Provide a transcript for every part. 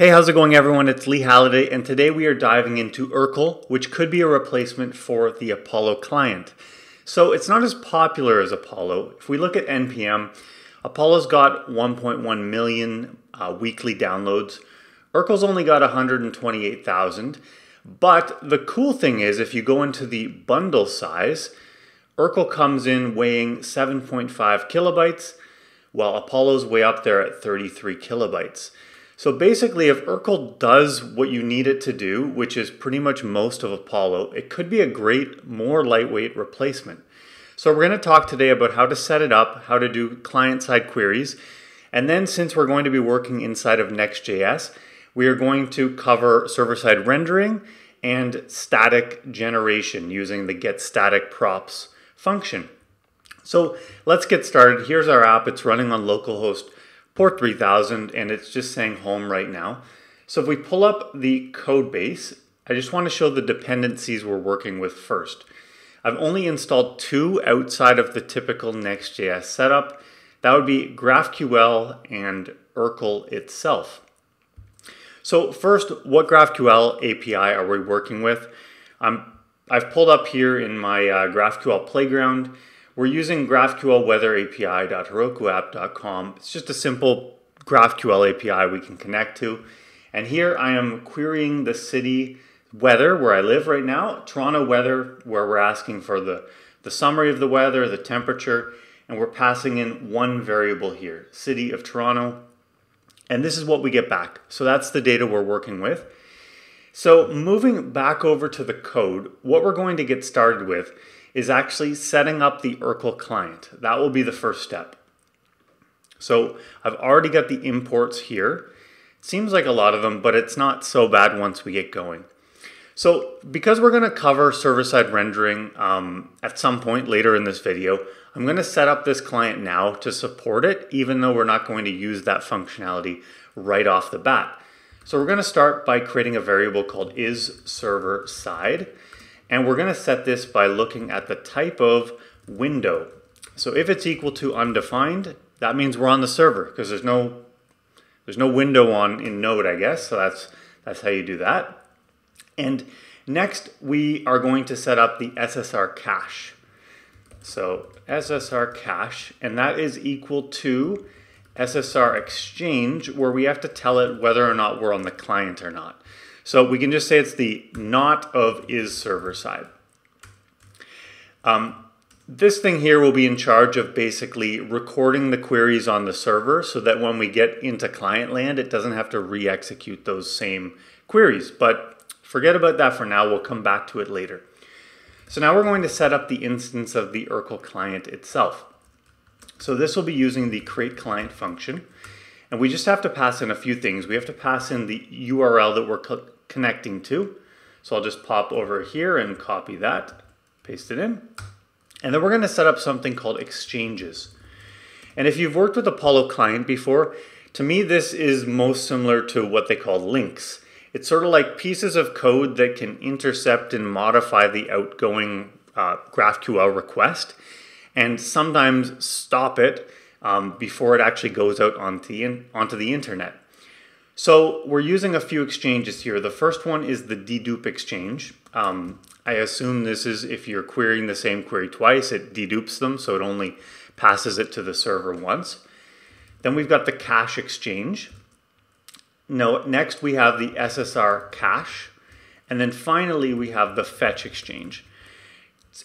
Hey, how's it going, everyone? It's Leigh Halliday, and today we are diving into Urql, which could be a replacement for the Apollo client. So it's not as popular as Apollo. If we look at NPM, Apollo's got 1.1 million uh, weekly downloads. Urql's only got 128,000. But the cool thing is, if you go into the bundle size, Urql comes in weighing 7.5 kilobytes, while Apollo's way up there at 33 kilobytes. So basically, if Urql does what you need it to do, which is pretty much most of Apollo, it could be a great, more lightweight replacement. So we're going to talk today about how to set it up, how to do client-side queries, and then since we're going to be working inside of Next.js, we are going to cover server-side rendering and static generation using the getStaticProps function. So let's get started. Here's our app. It's running on localhost port 3000 and it's just saying home right now. So if we pull up the code base, I just want to show the dependencies we're working with first. I've only installed two outside of the typical Next.js setup. That would be GraphQL and Urql itself. So first, what GraphQL API are we working with? Um, I've pulled up here in my uh, GraphQL playground we're using GraphQL Weather API.herokuapp.com. It's just a simple GraphQL API we can connect to. And here I am querying the city weather where I live right now, Toronto weather, where we're asking for the, the summary of the weather, the temperature, and we're passing in one variable here, city of Toronto. And this is what we get back. So that's the data we're working with. So moving back over to the code, what we're going to get started with is actually setting up the Urql client. That will be the first step. So I've already got the imports here. Seems like a lot of them, but it's not so bad once we get going. So because we're going to cover server-side rendering um, at some point later in this video, I'm going to set up this client now to support it, even though we're not going to use that functionality right off the bat. So we're going to start by creating a variable called isServerSide. And we're going to set this by looking at the type of window. So if it's equal to undefined, that means we're on the server because there's no there's no window on in Node, I guess. So that's that's how you do that. And next, we are going to set up the SSR cache. So SSR cache, and that is equal to SSR exchange, where we have to tell it whether or not we're on the client or not. So we can just say it's the not of is server side. Um, this thing here will be in charge of basically recording the queries on the server so that when we get into client land, it doesn't have to re-execute those same queries. But forget about that for now. We'll come back to it later. So now we're going to set up the instance of the Urql client itself. So this will be using the create client function. And we just have to pass in a few things. We have to pass in the URL that we're connecting to. So I'll just pop over here and copy that, paste it in. And then we're going to set up something called exchanges. And if you've worked with Apollo client before, to me this is most similar to what they call links. It's sort of like pieces of code that can intercept and modify the outgoing uh, GraphQL request and sometimes stop it um, before it actually goes out onto the, onto the internet. So we're using a few exchanges here. The first one is the dedupe exchange. Um, I assume this is if you're querying the same query twice, it dedupes them, so it only passes it to the server once. Then we've got the cache exchange. No, next we have the SSR cache. And then finally we have the fetch exchange.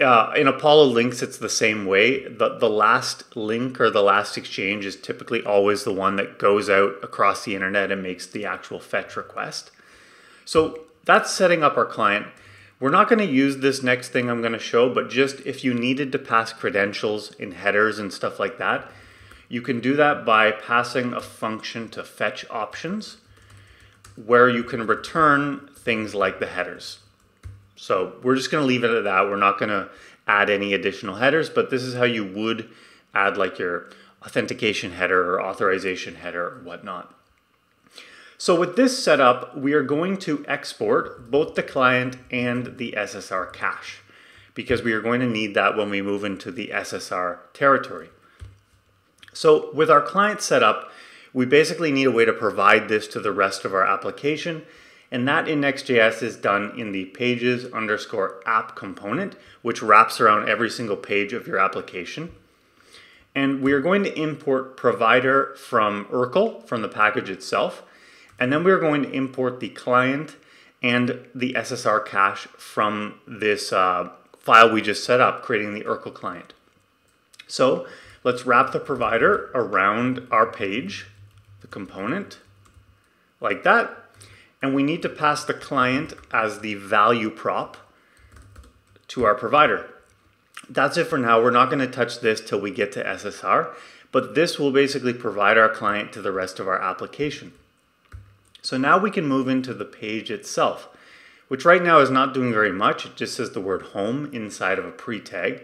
Uh, in Apollo links, it's the same way. The, the last link or the last exchange is typically always the one that goes out across the internet and makes the actual fetch request. So that's setting up our client. We're not going to use this next thing I'm going to show, but just if you needed to pass credentials in headers and stuff like that, you can do that by passing a function to fetch options where you can return things like the headers. So we're just going to leave it at that. We're not going to add any additional headers, but this is how you would add like your authentication header or authorization header or whatnot. So with this setup, we are going to export both the client and the SSR cache because we are going to need that when we move into the SSR territory. So with our client setup, We basically need a way to provide this to the rest of our application. And that in Next.js is done in the pages underscore app component, which wraps around every single page of your application. And we are going to import provider from Urql, from the package itself. And then we're going to import the client and the SSR cache from this uh, file we just set up, creating the Urql client. So let's wrap the provider around our page, the component, like that. And we need to pass the client as the value prop to our provider. That's it for now. We're not going to touch this till we get to SSR, but this will basically provide our client to the rest of our application. So now we can move into the page itself, which right now is not doing very much. It just says the word home inside of a pre-tag.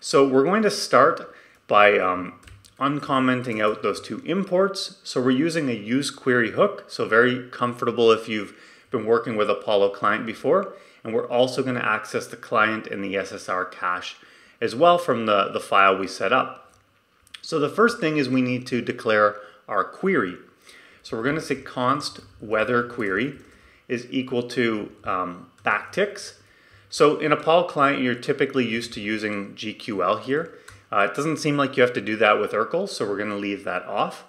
So we're going to start by um, uncommenting out those two imports. So we're using a use query hook, so very comfortable if you've been working with Apollo client before. And we're also going to access the client and the SSR cache as well from the, the file we set up. So the first thing is we need to declare our query. So we're going to say const weather query is equal to um, backticks. So in Apollo client, you're typically used to using GQL here. Uh, it doesn't seem like you have to do that with Urql, so we're going to leave that off.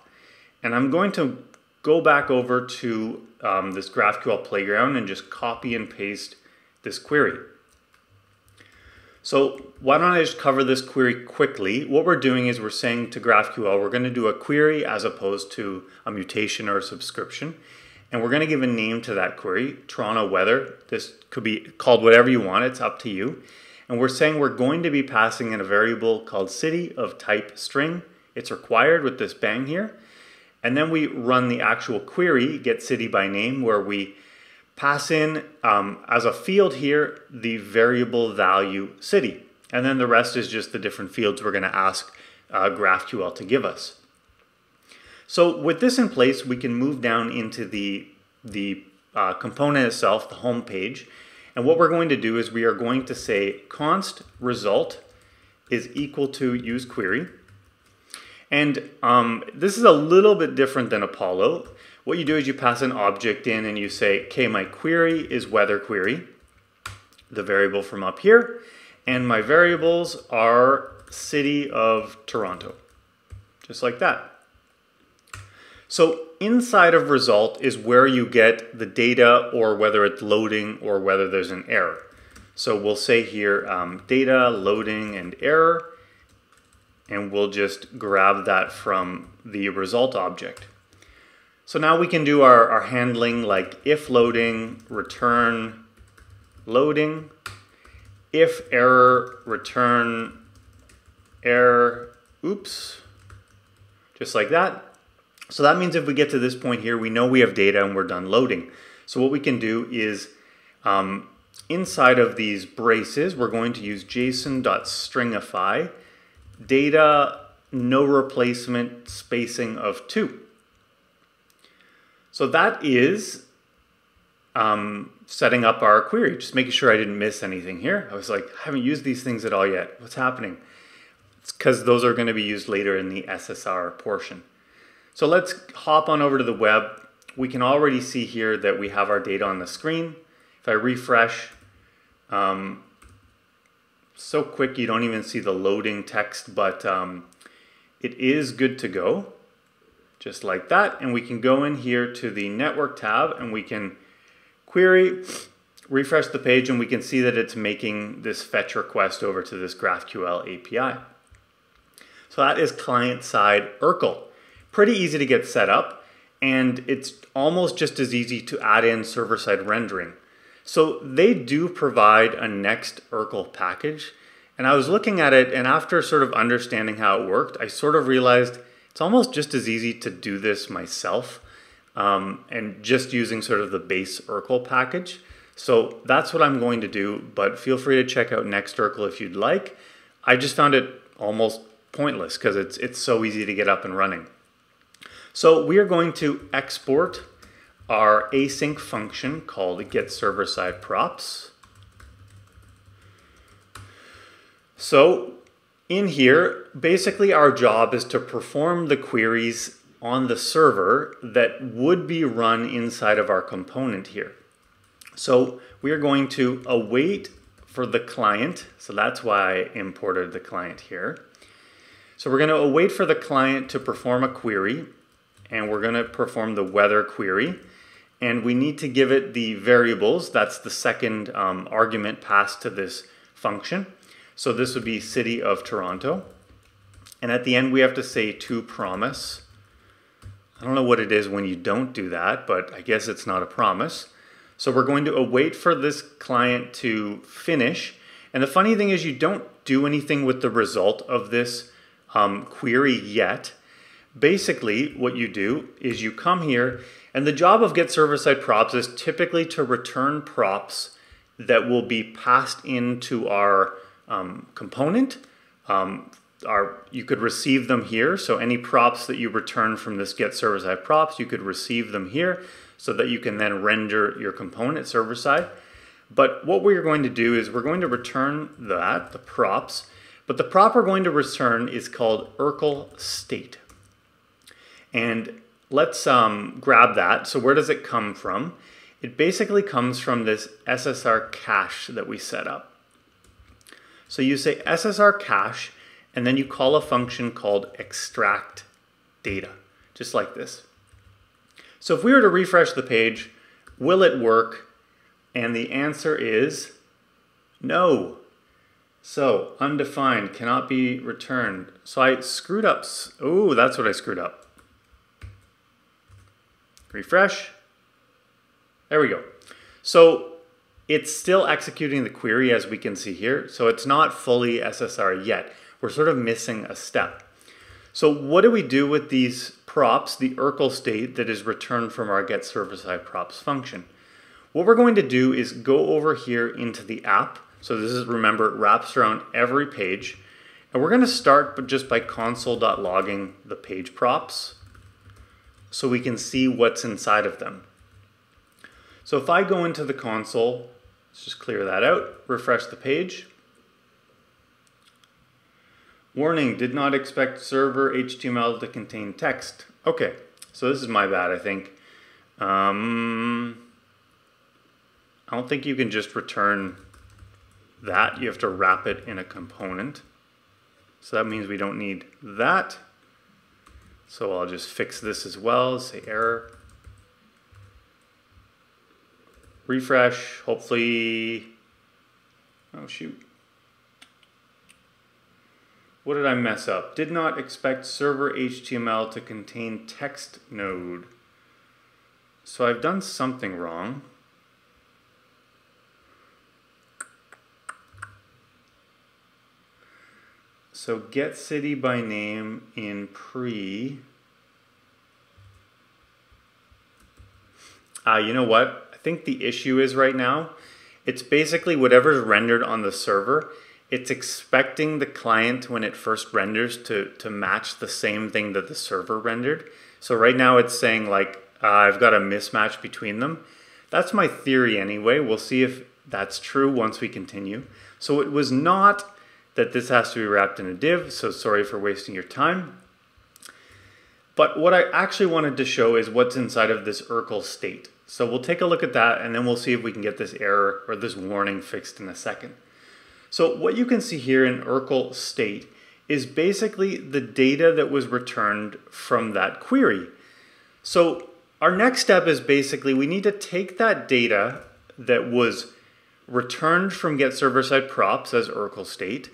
And I'm going to go back over to um, this GraphQL playground and just copy and paste this query. So why don't I just cover this query quickly? What we're doing is we're saying to GraphQL, we're going to do a query as opposed to a mutation or a subscription. And we're going to give a name to that query, Toronto weather. This could be called whatever you want. It's up to you. And we're saying we're going to be passing in a variable called city of type string. It's required with this bang here. And then we run the actual query, get city by name, where we pass in um, as a field here the variable value city. And then the rest is just the different fields we're going to ask uh, GraphQL to give us. So with this in place, we can move down into the, the uh, component itself, the home page. And what we're going to do is we are going to say const result is equal to use query. And um, this is a little bit different than Apollo. What you do is you pass an object in and you say, okay, my query is weather query, the variable from up here, and my variables are city of Toronto, just like that. So inside of result is where you get the data or whether it's loading or whether there's an error. So we'll say here um, data, loading, and error, and we'll just grab that from the result object. So now we can do our, our handling like if loading, return loading, if error, return error, oops, just like that. So that means if we get to this point here, we know we have data and we're done loading. So what we can do is um, inside of these braces, we're going to use json.stringify data no replacement spacing of two. So that is um, setting up our query, just making sure I didn't miss anything here. I was like, I haven't used these things at all yet. What's happening? It's because those are going to be used later in the SSR portion. So let's hop on over to the web. We can already see here that we have our data on the screen. If I refresh, um, so quick you don't even see the loading text, but um, it is good to go just like that. And we can go in here to the network tab and we can query, refresh the page and we can see that it's making this fetch request over to this GraphQL API. So that is client-side Urql. Pretty easy to get set up and it's almost just as easy to add in server-side rendering. So they do provide a next Urql package and I was looking at it and after sort of understanding how it worked, I sort of realized it's almost just as easy to do this myself um, and just using sort of the base Urql package. So that's what I'm going to do, but feel free to check out Next Urql if you'd like. I just found it almost pointless because it's, it's so easy to get up and running. So we are going to export our async function called get server side props. So in here, basically our job is to perform the queries on the server that would be run inside of our component here. So we are going to await for the client. So that's why I imported the client here. So we're going to await for the client to perform a query and we're going to perform the weather query. And we need to give it the variables. That's the second um, argument passed to this function. So this would be city of Toronto. And at the end, we have to say to promise. I don't know what it is when you don't do that, but I guess it's not a promise. So we're going to await for this client to finish. And the funny thing is you don't do anything with the result of this um, query yet. Basically, what you do is you come here, and the job of get server-side props is typically to return props that will be passed into our um, component. Um, our, you could receive them here, so any props that you return from this get server-side props, you could receive them here so that you can then render your component server-side. But what we're going to do is we're going to return that, the props, but the prop we're going to return is called Urql state. And let's um, grab that. So where does it come from? It basically comes from this SSR cache that we set up. So you say SSR cache, and then you call a function called extract data, just like this. So if we were to refresh the page, will it work? And the answer is no. So undefined cannot be returned. So I screwed up. Oh, that's what I screwed up. Refresh. There we go. So it's still executing the query as we can see here. So it's not fully SSR yet. We're sort of missing a step. So what do we do with these props, the Urql state that is returned from our get server-side props function? What we're going to do is go over here into the app. So this is, remember, it wraps around every page. And we're going to start just by console.logging the page props so we can see what's inside of them. So if I go into the console, let's just clear that out, refresh the page. Warning, did not expect server HTML to contain text. Okay, so this is my bad, I think. Um, I don't think you can just return that. You have to wrap it in a component. So that means we don't need that. So I'll just fix this as well, say error. Refresh, hopefully, oh shoot. What did I mess up? Did not expect server HTML to contain text node. So I've done something wrong. So get city by name in pre. Uh, you know what? I think the issue is right now, it's basically whatever's rendered on the server. It's expecting the client when it first renders to, to match the same thing that the server rendered. So right now it's saying like, uh, I've got a mismatch between them. That's my theory anyway. We'll see if that's true once we continue. So it was not that this has to be wrapped in a div, so sorry for wasting your time. But what I actually wanted to show is what's inside of this Urql state. So we'll take a look at that and then we'll see if we can get this error or this warning fixed in a second. So what you can see here in Urql state is basically the data that was returned from that query. So our next step is basically we need to take that data that was returned from get server side props as Urql state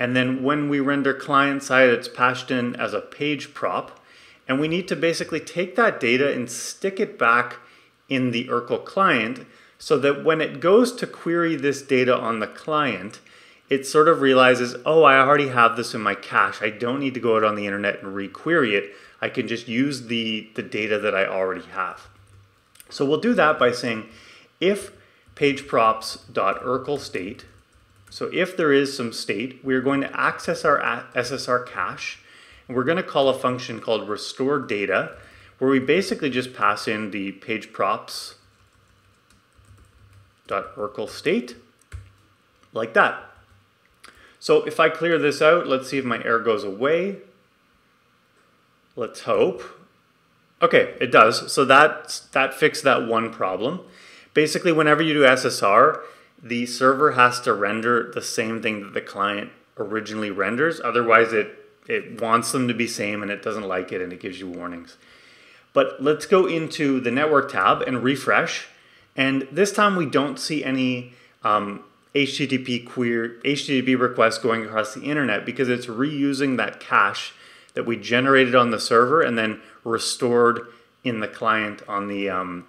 and then when we render client side, it's passed in as a page prop. And we need to basically take that data and stick it back in the Urql client so that when it goes to query this data on the client, it sort of realizes, oh, I already have this in my cache. I don't need to go out on the internet and requery it. I can just use the, the data that I already have. So we'll do that by saying if pageprops.urql state so if there is some state, we're going to access our SSR cache, and we're going to call a function called restore data, where we basically just pass in the page props dot Urql state, like that. So if I clear this out, let's see if my error goes away. Let's hope. Okay, it does. So that, that fixed that one problem. Basically, whenever you do SSR, the server has to render the same thing that the client originally renders. Otherwise, it, it wants them to be same and it doesn't like it and it gives you warnings. But let's go into the network tab and refresh. And this time we don't see any um, HTTP query, HTTP requests going across the internet because it's reusing that cache that we generated on the server and then restored in the client on the um,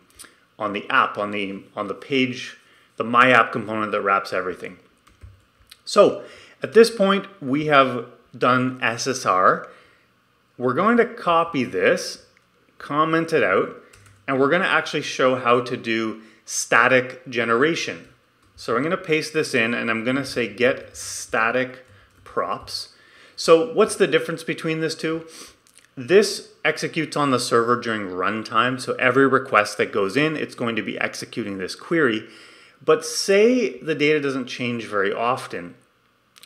on the app on the on the page, the My App component that wraps everything. So at this point, we have done SSR. We're going to copy this, comment it out, and we're going to actually show how to do static generation. So I'm going to paste this in and I'm going to say get static props. So what's the difference between this two? This executes on the server during runtime. So every request that goes in, it's going to be executing this query. But say the data doesn't change very often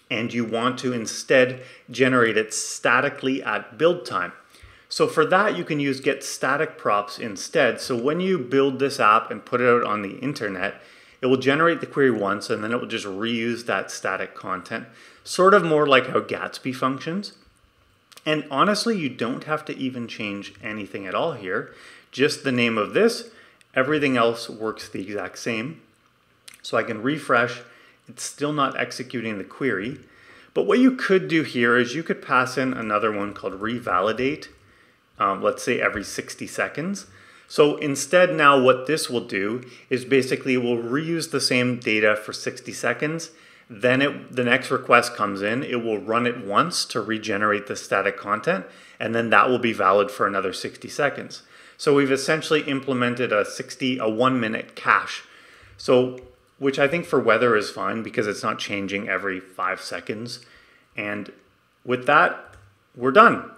and you want to instead generate it statically at build time. So for that, you can use get static props instead. So when you build this app and put it out on the internet, it will generate the query once and then it will just reuse that static content, sort of more like how Gatsby functions. And honestly, you don't have to even change anything at all here. Just the name of this, everything else works the exact same. So I can refresh, it's still not executing the query. But what you could do here is you could pass in another one called revalidate, um, let's say every 60 seconds. So instead now what this will do is basically we'll reuse the same data for 60 seconds. Then it, the next request comes in, it will run it once to regenerate the static content, and then that will be valid for another 60 seconds. So we've essentially implemented a 60, a one minute cache. So, which I think for weather is fine because it's not changing every five seconds. And with that, we're done.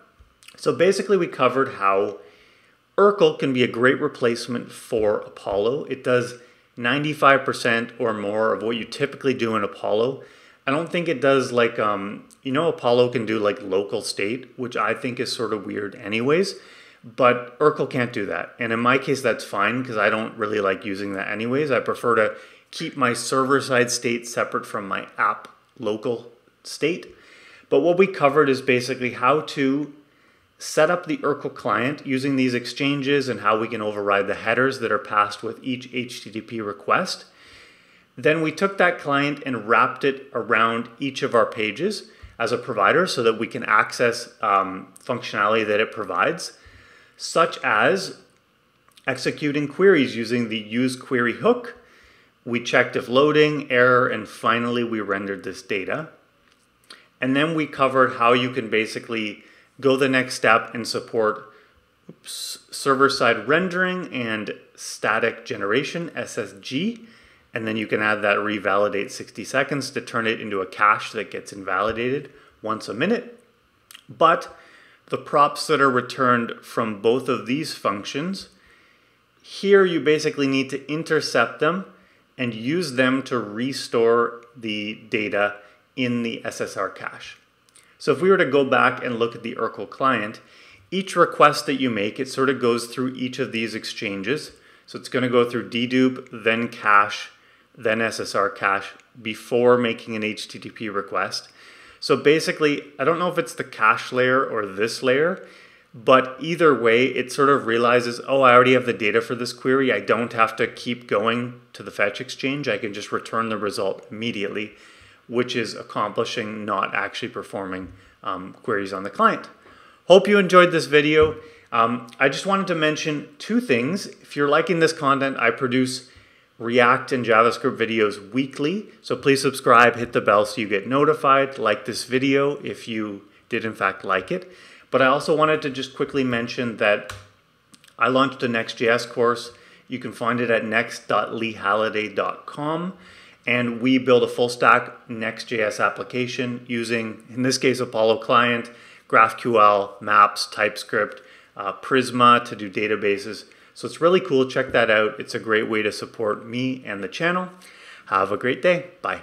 So basically we covered how Urql can be a great replacement for Apollo. It does 95% or more of what you typically do in Apollo. I don't think it does like, um, you know, Apollo can do like local state, which I think is sort of weird anyways, but Urql can't do that. And in my case, that's fine because I don't really like using that anyways. I prefer to keep my server side state separate from my app local state. But what we covered is basically how to set up the Urql client using these exchanges and how we can override the headers that are passed with each HTTP request. Then we took that client and wrapped it around each of our pages as a provider so that we can access um, functionality that it provides, such as executing queries using the use query hook. We checked if loading, error, and finally we rendered this data. And then we covered how you can basically go the next step and support server-side rendering and static generation, SSG, and then you can add that revalidate 60 seconds to turn it into a cache that gets invalidated once a minute. But the props that are returned from both of these functions, here you basically need to intercept them and use them to restore the data in the SSR cache. So if we were to go back and look at the Urql client, each request that you make, it sort of goes through each of these exchanges. So it's going to go through dedupe, then cache, then SSR cache before making an HTTP request. So basically, I don't know if it's the cache layer or this layer, but either way, it sort of realizes, oh, I already have the data for this query. I don't have to keep going to the fetch exchange. I can just return the result immediately which is accomplishing not actually performing um, queries on the client. Hope you enjoyed this video. Um, I just wanted to mention two things. If you're liking this content, I produce React and JavaScript videos weekly. So please subscribe, hit the bell so you get notified. Like this video if you did in fact like it. But I also wanted to just quickly mention that I launched a Next.js course. You can find it at next.leighhalliday.com and we build a full stack Next.js application using, in this case, Apollo Client, GraphQL, Maps, TypeScript, uh, Prisma to do databases. So it's really cool. Check that out. It's a great way to support me and the channel. Have a great day. Bye.